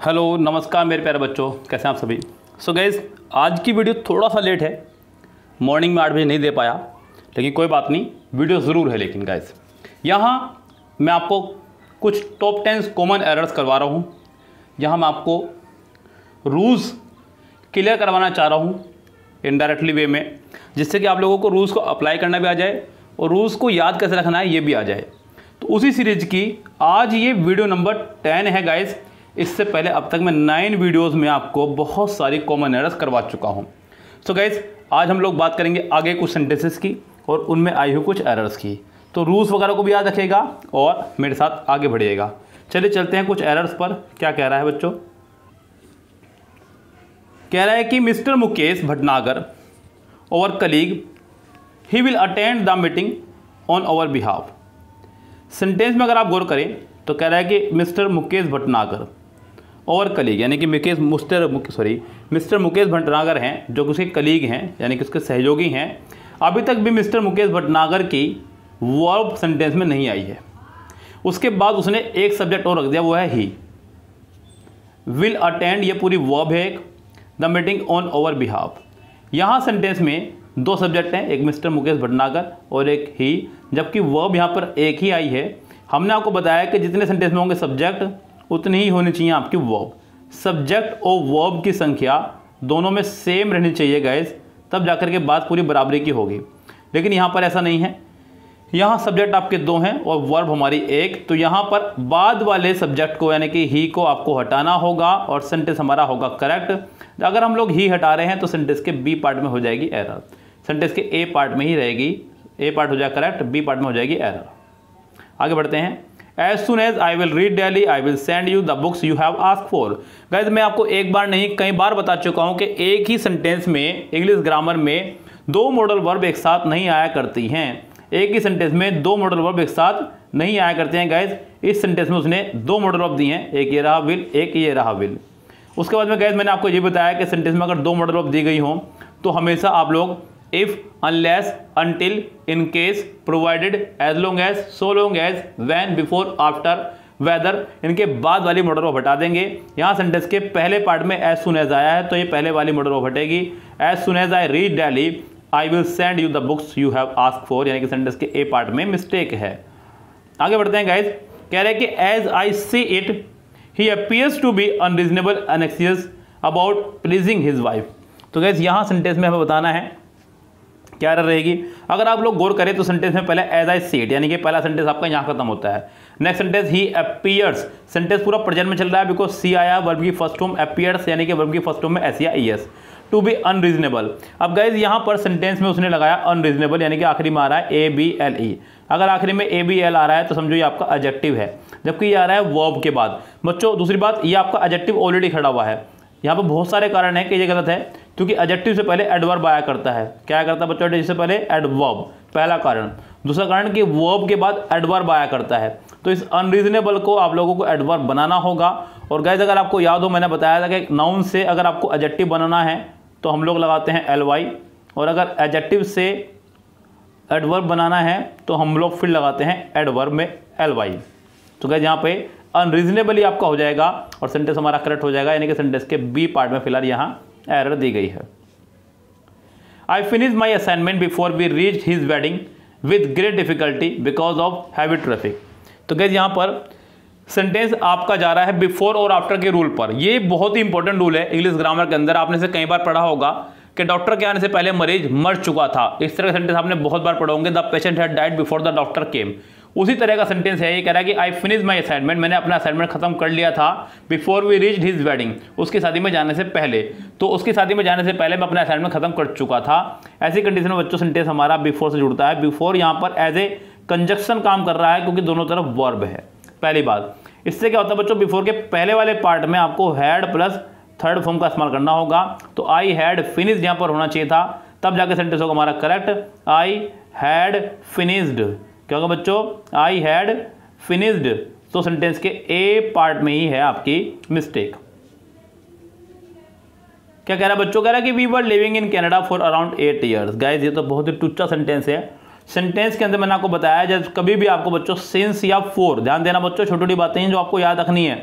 Hello, नमस्कार मेरे प्यारे बच्चों, कैसे हैं आप सभी? सो so गैस आज की वीडियो थोड़ा सा लेट है मॉर्निंग में आठ बजे नहीं दे पाया, लेकिन कोई बात नहीं, वीडियो ज़रूर है लेकिन गैस यहाँ मैं आपको कुछ टॉप टेन कॉमन एरर्स करवा रहा हूँ, यहाँ मैं आपको रूल्स क्लियर करवाना चाह रहा हूँ इनडायरेक्टली वे में, जिससे कि आप लोगों को रूल्स को अप्लाई करना भी आ जाए और रूल्स को याद कैसे रखना है ये भी आ जाए। तो उसी सीरीज़ की आज ये वीडियो नंबर टेन है गाइस इससे पहले अब तक मैं नाइन वीडियोस में आपको बहुत सारी कॉमन एरर्स करवा चुका हूँ। सो गाइस आज हम लोग बात करेंगे आगे कुछ सेंटेंसेस की और उनमें आई हुई कुछ एरर्स की। तो रूल्स वगैरह को भी याद रखेगा और मेरे साथ आगे बढ़िएगा। चलिए चलते हैं कुछ एरर्स पर। क्या कह रहा है बच्चों? कह रहा है कि मिस्टर मुकेश भटनागर और colleague he will attend the meeting on our behalf sentence में अगर आप गौर करें तो कह रहा है कि मिस्टर मुकेश भटनागर और कलीग, यानी कि मुकेश मुस्टर सॉरी मिस्टर मुकेश भटनागर हैं, जो कि उसके कलीग हैं, यानी कि उसके सहयोगी हैं। अभी तक भी मिस्टर मुकेश भटनागर की वर्ब सेंटेंस में नहीं आई है। उसके बाद उसने एक सब्जेक्ट और रख दिया, वो है ही विल अटेंड ये पूरी वर्ब है the meeting on over behalf यहाँ सेंटेंस में दो सब्जेक्ट हैं, एक मिस्टर मुकेश भटनागर और एक ही जबकि वर्ब यहाँ पर एक ही आई है। हमने आपको बताया कि जितने सेंटेंस में होंगे सब्जेक्ट उतनी ही होनी चाहिए आपकी वर्ब सब्जेक्ट और वर्ब की संख्या दोनों में सेम रहनी चाहिए गैस तब जाकर के बात पूरी बराबरी की होगी। लेकिन यहाँ पर ऐसा नहीं है। यहाँ सब्जेक्ट आपके दो हैं और वर्ब हमारी एक। तो यहाँ पर बाद वाले सब्जेक्ट को, यानी कि ही को आपको हटाना होगा और सेंटेंस हमारा होगा करेक्ट अगर हम लोग ही हटा रहे हैं तो सेंटेंस के बी पार्ट में हो जाएगी एरर सेंटेंस के ए पार्ट में ही रहेगी। ए पार्ट हो जाएगा करेक्ट बी पार्ट में हो जाएगी एरर आगे बढ़ते हैं। As soon as I will read daily I will send you the books you have ask for guys मैं आपको एक बार नहीं, कई बार बता चुका हूँ कि एक ही सेंटेंस में इंग्लिश ग्रामर में दो मॉडल वर्ब एक साथ नहीं आया करती हैं। एक ही सेंटेंस में दो मॉडल वर्ब एक साथ नहीं आया करते हैं गैज इस सेंटेंस में उसने दो मॉडल वर्ब दिए हैं, एक ये रहा विल एक ये रहा विल उसके बाद में गैज मैंने आपको ये बताया कि सेंटेंस में अगर दो मॉडल वर्ब दी गई हों तो हमेशा आप लोग if unless until in case provided as long as so long as when before after whether इनके बाद वाली मॉडल ऑफ़ हटा देंगे। यहाँ सेंटेंस के पहले पार्ट में एज सुन एज आया है तो ये पहले वाली मॉडल वो हटेगी। As soon as I read daily I will send you the books you have ask for यानी कि सेंटेंस के ए पार्ट में मिस्टेक है। आगे बढ़ते हैं गाइज़ कह रहे हैं कि as I see it he appears to be unreasonable unanxious about pleasing his wife तो गैस यहाँ सेंटेंस में हमें बताना है क्या एरर रहेगी? अगर आप लोग गौर करें तो सेंटेंस में पहले एज आई सीट यानी कि पहला सेंटेंस आपका यहाँ खत्म होता है। Next sentence he appears sentence पूरा प्रेजेंट में चल रहा है बिकॉज़ सी आया वर्ब की फ़र्स्ट फॉर्म अपियर्स यानी कि वर्ब की फ़र्स्ट फॉर्म में एस या एस टू बी अनरीजनेबल अब गाइज़ यहाँ पर सेंटेंस में उसने लगाया अनरीजनेबल यानी कि आखिरी में आ रहा है ए बी एल ई अगर आखिरी में ए बी एल आ रहा है तो समझो ये आपका एजेक्टिव है। जबकि ये आ रहा है वर्ब के बाद। बच्चों, दूसरी बात, ये आपका एजेक्टिव ऑलरेडी खड़ा हुआ है। यहाँ पर बहुत सारे कारण हैं कि ये गलत है। क्योंकि एजेक्टिव से पहले एडवर्ब आया करता है। क्या करता है बच्चों? से पहले एडवर्ब पहला कारण। दूसरा कारण कि वर्ब के बाद एडवर्ब आया करता है। तो इस अनरीजनेबल को आप लोगों को एडवर्ब बनाना होगा। और गैस अगर आपको याद हो, मैंने बताया था कि नाउन से अगर आपको एजेक्टिव बनाना है तो हम लोग लगाते हैं एल वाई और अगर एजेक्टिव से एडवर्ब बनाना है तो हम लोग फिर लगाते हैं एडवर्ब में एल वाई तो गैस यहाँ पे अनरीजनेबली आपका हो जाएगा और सेंटेंस हमारा करेक्ट हो जाएगा। यानी कि सेंटेंस के बी पार्ट में फ़िलहाल यहाँ एरर दी गई है। I finish my assignment before we reach his wedding with great difficulty because of heavy traffic तो गैस यहाँ पर सेंटेंस आपका जा रहा है बिफोर और आफ्टर के रूल पर। ये बहुत ही इंपॉर्टेंट रूल है इंग्लिश ग्रामर के अंदर। आपने से कई बार पढ़ा होगा कि डॉक्टर के आने से पहले मरीज़ मर चुका था। इस तरह का सेंटेंस आपने बहुत बार पढ़ा होंगे। The patient had died before the doctor came उसी तरह का सेंटेंस है, ये कह रहा है कि आई फिनिश माई असाइनमेंट मैंने अपना असाइनमेंट खत्म कर लिया था before we reach his wedding उसकी शादी में जाने से पहले. तो उसकी शादी में जाने से पहले मैं अपना असाइनमेंट खत्म कर चुका था. ऐसी कंडीशन में बच्चों सेंटेंस हमारा बिफोर से जुड़ता है. बिफोर यहाँ पर एज ए कंजक्शन काम कर रहा है, क्योंकि दोनों तरफ़ वर्ब है. पहली बात. इससे क्या होता है बच्चों बिफोर के पहले वाले पार्ट में आपको हैड प्लस थर्ड फॉर्म का इस्तेमाल करना होगा. तो आई हैड फिनिश्ड यहाँ पर होना चाहिए था. तब जाके सेंटेंस होगा हमारा करेक्ट आई हैड फिनिश्ड क्या होगा बच्चों? आई हैड फिनिश्ड तो सेंटेंस के ए पार्ट में ही है आपकी मिस्टेक क्या कह रहा है बच्चों? कह रहा है कि we were living in Canada for around eight years guys ये तो बहुत ही टुच्चा सेंटेंस है। सेंटेंस के अंदर मैंने आपको बताया, जब कभी भी आपको बच्चों सिंस या फोर ध्यान देना बच्चों छोटी छोटी बातें जो आपको याद रखनी है।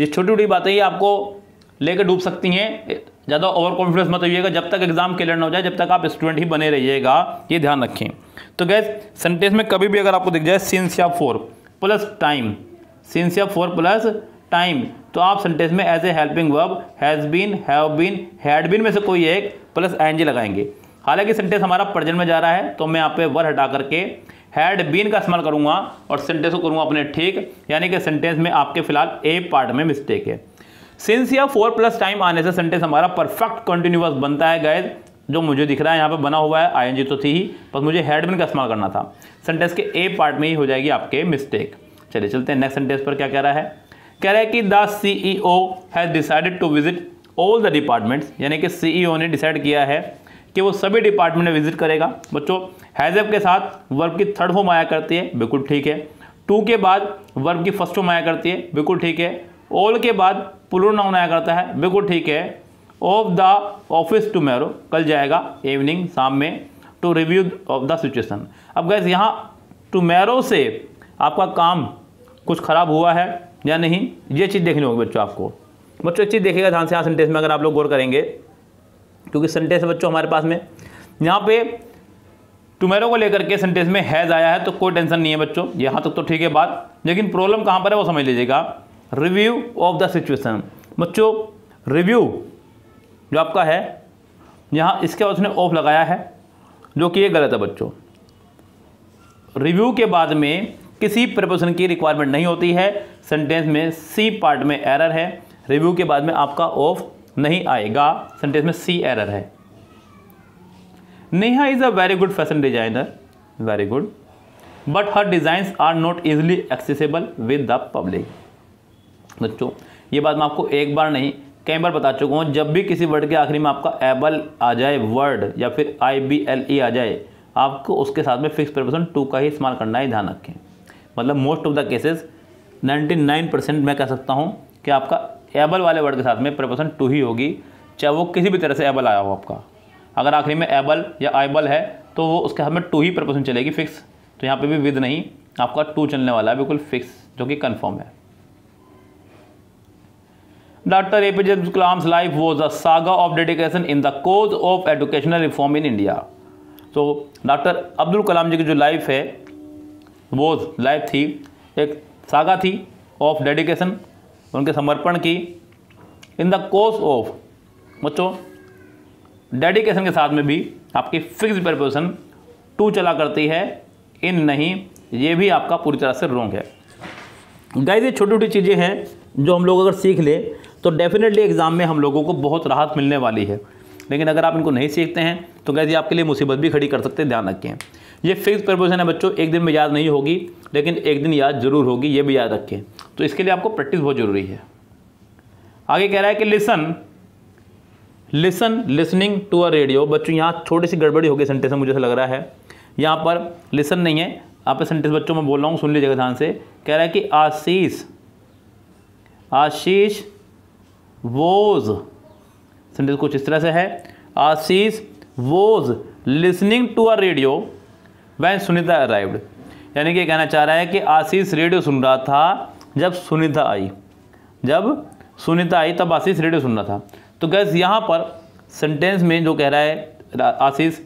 ये छोटी छोटी बातें ही आपको लेकर डूब सकती हैं। ज़्यादा ओवर कॉन्फिडेंस मत होइएगा जब तक एग्ज़ाम क्लियर ना हो जाए, जब तक आप स्टूडेंट ही बने रहिएगा, ये ध्यान रखें। तो गैस सेंटेंस में कभी भी अगर आपको दिख जाए since or for plus time since or for plus time तो आप सेंटेंस में as a helping verb has been have been had been में से कोई एक प्लस एन जी लगाएँगे। हालाँकि सेंटेंस हमारा प्रेजेंट में जा रहा है तो मैं यहाँ पे वर हटा करके हैड बीन का इस्तेमाल करूँगा और सेंटेंस को करूँगा अपने ठीक। यानी कि सेंटेंस में आपके फ़िलहाल ए पार्ट में मिस्टेक है। Since or for plus time आने से सेंटेंस हमारा परफेक्ट कंटिन्यूस बनता है गैस जो मुझे दिख रहा है, यहाँ पे बना हुआ है आईएनजी तो थी ही, बस मुझे हैड बीन का इस्तेमाल करना था। सेंटेंस के ए पार्ट में ही हो जाएगी आपके मिस्टेक चलिए चलते हैं नेक्स्ट सेंटेंस पर क्या कह रहा है? कह रहा है कि the CEO has decided to visit all the departments यानी कि सीईओ ने डिसाइड किया है कि वो सभी डिपार्टमेंट में विज़िट करेगा। बच्चों हैज़अप के साथ वर्ब की थर्ड फॉर्म आया करती है, बिल्कुल ठीक है। टू के बाद वर्ब की फ़र्स्ट फॉर्म आया करती है, बिल्कुल ठीक है। ऑल के बाद पुलर नाउन आया करता है। बिल्कुल ठीक है। ऑफ़ द ऑफ़िस टूमेरो कल जाएगा इवनिंग शाम में to review of the situation अब गैस यहाँ टूमेरो से आपका काम कुछ ख़राब हुआ है या नहीं ये चीज़ देखनी होगी बच्चों आपको। बच्चों एक चीज़ देखेगा ध्यान से यहाँ सेंटेंस में अगर आप लोग गौर करेंगे क्योंकि सेंटेंस बच्चों हमारे पास में। यहाँ पे टुमेरो को लेकर के सेंटेंस में हैज़ आया है तो कोई टेंशन नहीं है बच्चों। यहाँ तक तो, तो ठीक है बात लेकिन प्रॉब्लम कहाँ पर है वो समझ लीजिएगा। Review of the situation. बच्चों, रिव्यू जो आपका है, यहाँ इसके बाद उसने ऑफ़ लगाया है, जो कि ये गलत है बच्चों। रिव्यू के बाद में किसी प्रपोजन की रिक्वायरमेंट नहीं होती है सेंटेंस में सी पार्ट में एरर है, रिव्यू के बाद में आपका ऑफ़ नहीं आएगा सेंटेंस में सी एरर है। Neha is a very good fashion designer very good but her designs are not easily accessible with the public बच्चों, ये बात मैं आपको एक बार नहीं, कई बार बता चुका हूँ, जब भी किसी वर्ड के आखिरी में आपका एबल आ जाए वर्ड या फिर आई बी एल ई आ जाए, आपको उसके साथ में फिक्स प्रपोजन टू का ही इस्तेमाल करना ही, ध्यान रखें। मतलब most of the cases 99 percent मैं कह सकता हूँ कि आपका एबल वाले वर्ड के साथ में प्रपोजन टू ही होगी, चाहे वो किसी भी तरह से एबल आया हो आपका। अगर आखिरी में एबल या आइबल है तो वो उसके हाथ में टू ही प्रपोजन चलेगी फिक्स तो यहाँ पे भी विद नहीं, आपका टू चलने वाला है, बिल्कुल फिक्स जो कि कन्फर्म है। Doctor A P J Abdul Kalam life was a saga of dedication in the cause of educational reform in India तो डॉक्टर अब्दुल कलाम जी की जो लाइफ है वो लाइफ थी एक सागा थी ऑफ़ डेडिकेशन उनके समर्पण की इन द कोर्स ऑफ़ बच्चों डेडिकेशन के साथ में भी आपकी फिक्स प्रपोजन टू चला करती है इन नहीं ये भी आपका पूरी तरह से रोंग है गाइस ये छोटी छोटी चीज़ें हैं जो हम लोग अगर सीख लें तो डेफिनेटली एग्ज़ाम में हम लोगों को बहुत राहत मिलने वाली है। लेकिन अगर आप इनको नहीं सीखते हैं तो ये आपके लिए मुसीबत भी खड़ी कर सकते हैं, ध्यान रखें। ये फिक्स प्रपोजन है बच्चों, एक दिन में याद नहीं होगी, लेकिन एक दिन याद ज़रूर होगी, ये भी याद रखें। तो इसके लिए आपको प्रैक्टिस बहुत ज़रूरी है। आगे कह रहा है कि listen listen listening to a radio बच्चों, यहाँ छोटी सी गड़बड़ी होगी सेंटेंस में, मुझे लग रहा है। यहाँ पर लिसन नहीं है, आप सेंटेंस बच्चों, में बोल रहा हूँ, सुन लीजिएगा ध्यान से। कह रहा है कि आशीष आशीष वोज। सेंटेंस कुछ इस तरह से है। Ashish, was listening to a radio when Sunita arrived यानी कि कहना चाह रहा है कि आशीष रेडियो सुन रहा था जब सुनीता आई। जब सुनीता आई, तब आशीष रेडियो सुन रहा था। तो गैस यहाँ पर सेंटेंस में जो कह रहा है Ashish,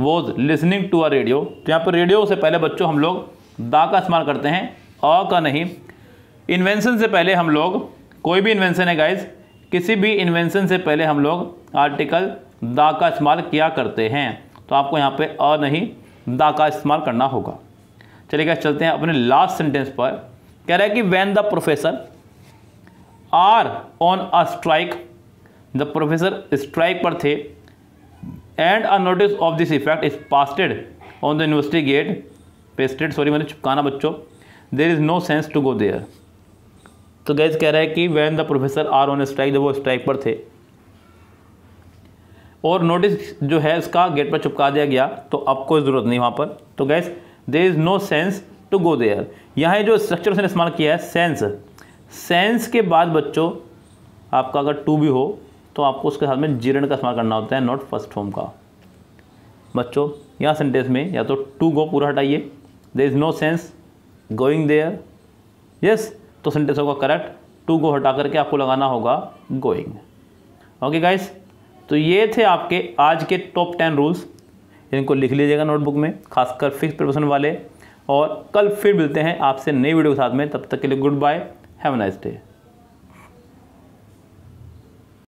was listening to a radio तो यहाँ पर रेडियो से पहले बच्चों हम लोग दा का इस्तेमाल करते हैं, अ का नहीं। इन्वेंशन से पहले हम लोग, कोई भी इन्वेंशन है गाइज़ किसी भी इन्वेंशन से पहले हम लोग आर्टिकल दा का इस्तेमाल किया करते हैं। तो आपको यहाँ पे अ नहीं, दा का इस्तेमाल करना होगा। चलिए गैस चलते हैं अपने लास्ट सेंटेंस पर। कह रहा है कि when the professor are on a strike the professor strike पर थे and a notice of this effect is pasted on the university gate pasted sorry मैंने चुपकाना बच्चों there is no sense to go there तो gas कह रहा है कि when the professor are on strike जब वो स्ट्राइक पर थे। और नोटिस जो है इसका गेट पर चिपका दिया गया तो अब कोई ज़रूरत नहीं वहाँ पर। तो guys there is no sense to go there यहाँ जो स्ट्रक्चर उसने इस्तेमाल किया है सेंस सेंस के बाद बच्चों, आपका अगर टू भी हो तो आपको उसके साथ में जीरण का इस्तेमाल करना होता है नॉट फ़र्स्ट फॉर्म का। बच्चों, यहाँ सेंटेंस में या तो टू गो पूरा हटाइए। There is no sense going there yes तो सेंटेंस होगा करेक्ट टू को हटा करके आपको लगाना होगा गोइंग ओके गाइस तो ये थे आपके आज के टॉप टेन रूल्स इनको लिख लीजिएगा नोटबुक में, खासकर फिक्स प्रिपरेशन वाले. और कल फिर मिलते हैं आपसे नई वीडियो के साथ में. तब तक के लिए good bye have nice day